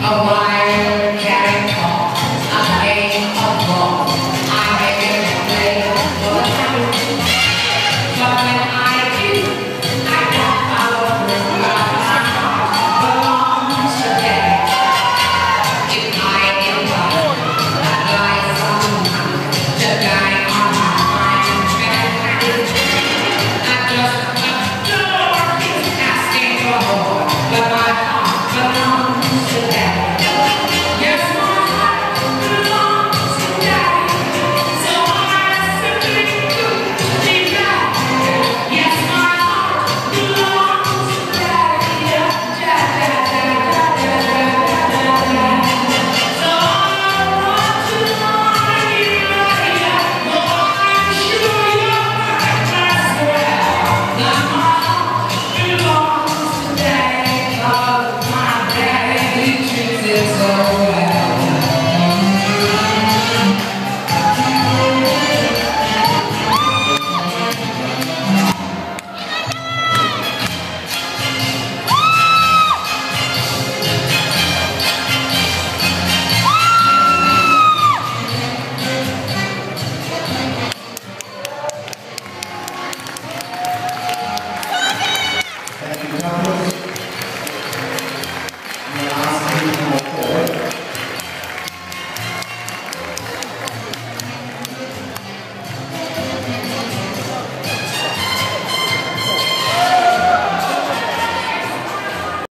A my